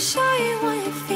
show you what it feels